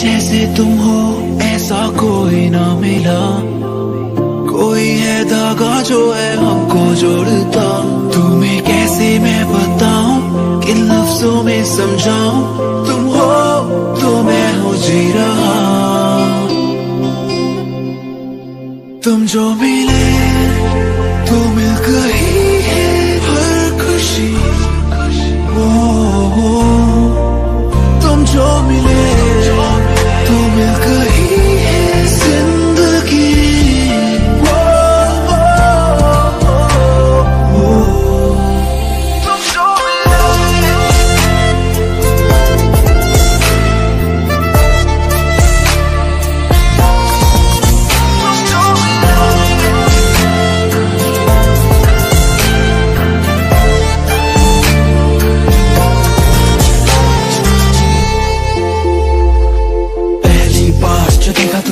जैसे तुम हो, ऐसा कोई ना मिला। कोई है धागा जो है हमको जोड़ता। तुम्हें कैसे मैं बताऊँ? किन लफ्जों में समझाऊं? तुम हो तो मैं हो जी रहा। तुम जो मिले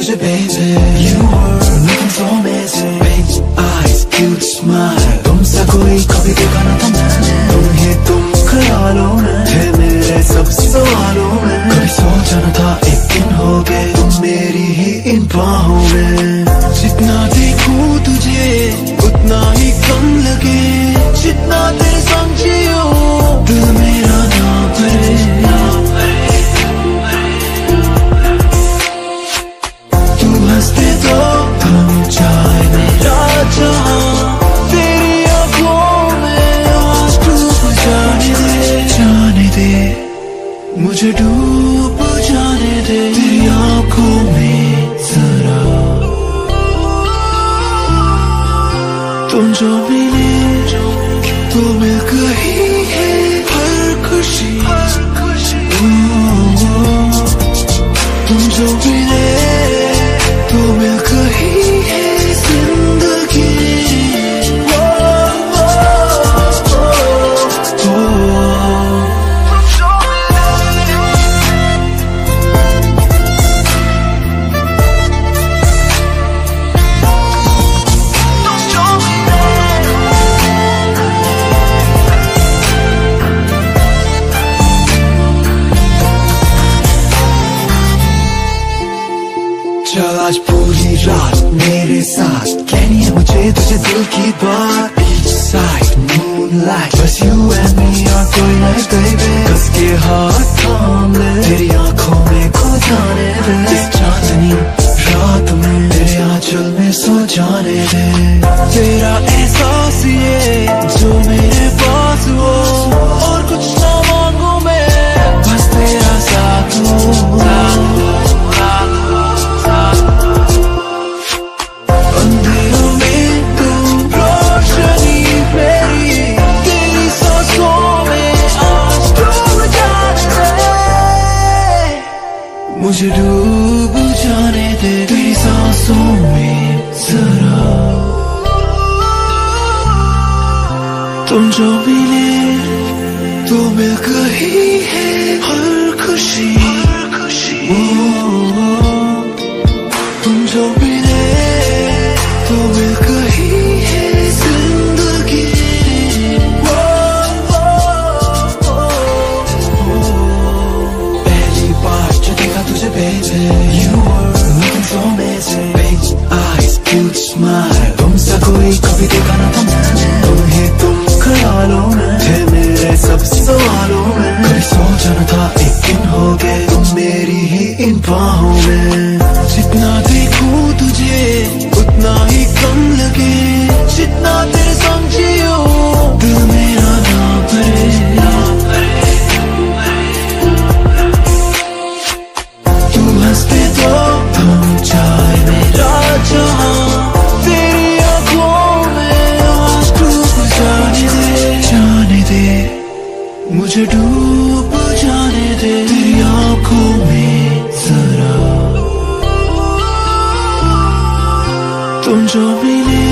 should be मुझे डूब जाने दे आँखों में जरा। तुम जो मिले तुम्हें तो कही है हर खुशी। should take keep on each side moonlight, just you and me. मुझे डूब जाने दे तेरी सांसों में जरा। तुम जो मिले तो मिल गई है हर खुशी। हर खुशी। ओ, ओ, ओ, डूब जाने दे तेरी आँखों में जरा तुम जो मिले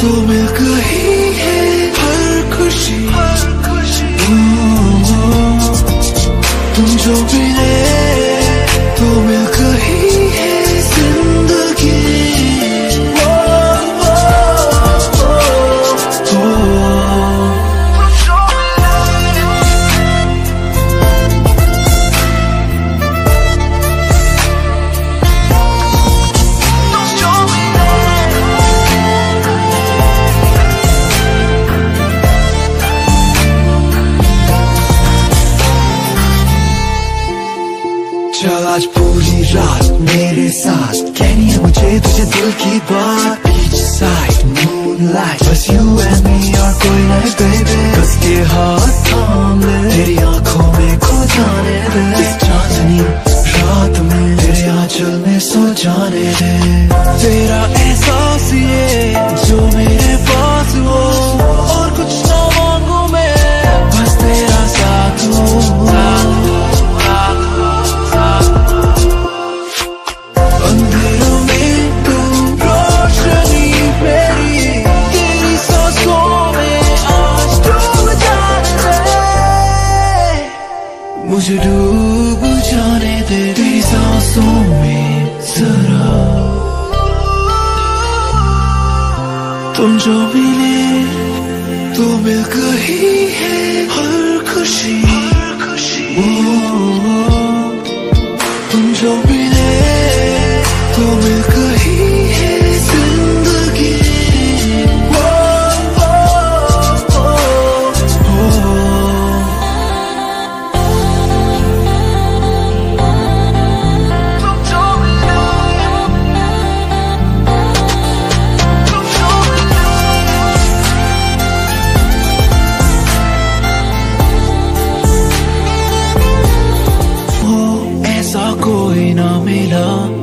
तो मिल कहीं है हर खुशी। हर खुशी। तुम जो मिले आज पूरी रात मेरे साथ। कहनी है मुझे तुझे दिल की बात? साइड मून लाइट बस यू एंड मी और तुम जो मिले तो मिल गई है हर खुशी। हर खुशी तुम जो मिले तो मिल गई 没了。